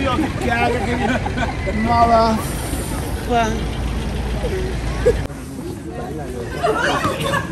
you gagging mother. Fuck.